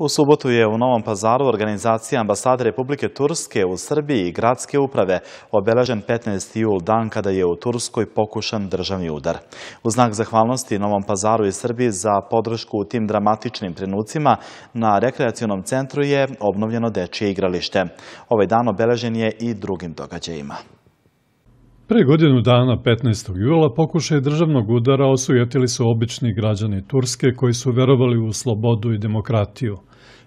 U subotu je u Novom pazaru organizacija ambasade Republike Turske u Srbiji i gradske uprave obeležen 15. jul, dan kada je u Turskoj pokušan državni udar. U znak zahvalnosti Novom pazaru i Srbiji za podršku u tim dramatičnim trenucima na rekreacionom centru je obnovljeno dečije igralište. Ovaj dan obeležen je i drugim događajima. Pre godinu dana, 15. jula, pokušaj državnog udara osujetili su obični građani Turske koji su verovali u slobodu i demokratiju.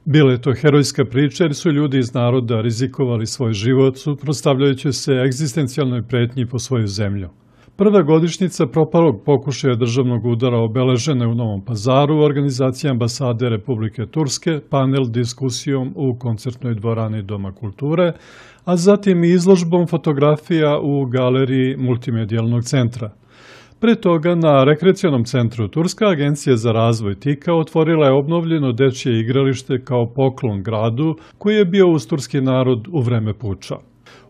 Bila je to herojska priča jer su ljudi iz naroda rizikovali svoj život suprostavljajući se egzistencijalnoj pretnji po svoju zemlju. Prva godišnica propalog pokušaja državnog udara obeležena je u Novom pazaru u organizaciji ambasade Republike Turske panel diskusijom u koncertnoj dvorani Doma kulture, a zatim i izložbom fotografija u galeriji Multimedijalnog centra. Pre toga na rekreacionom centru Turska agencija za razvoj TIKA otvorila je obnovljeno dečje igralište kao poklon gradu koji je bio uz turski narod u vreme puča.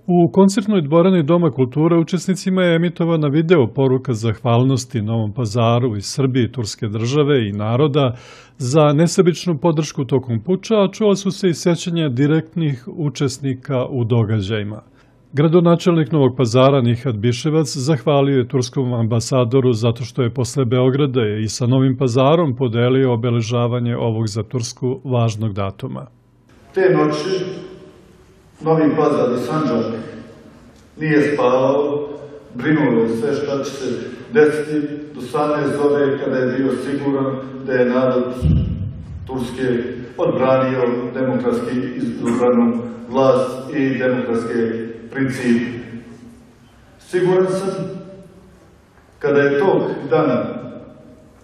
U koncertnoj dvorani Doma kulture učesnicima je emitovana video poruka zahvalnosti Novom pazaru i Srbiji, Turske države i naroda za nesebičnu podršku tokom puča, a čula su se i sećanja direktnih učesnika u događajima. Gradonačelnik Novog pazara Nihad Biševac zahvalio je turskom ambasadoru zato što je posle Beograda i sa Novim pazarom podelio obeležavanje ovog za Tursku važnog datuma. Te noći Novi pazar i Sanđak nije spavao, brinuo je sve šta će se desiti do same zore kada je bio siguran da je narod Turske odbranio demokratski izbranu vlast i demokratske principe. Siguran sam kada je tog dana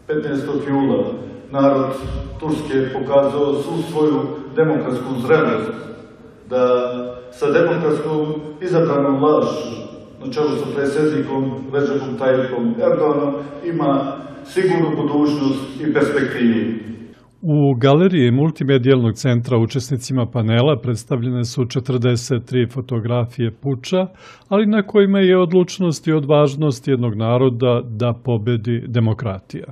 15. jula narod Turske pokazao svu svoju demokratsku zrelost da sa demokratskom izabranom vlašću na čelu sa predsjednikom Ređepom Tajipom Erdoganom ima sigurnu budućnost i perspektivu. U galeriji multimedijalnog centra učesnicima panela predstavljene su 43 fotografije puča, ali na kojima je odlučnost i odvažnost jednog naroda da pobedi demokratija.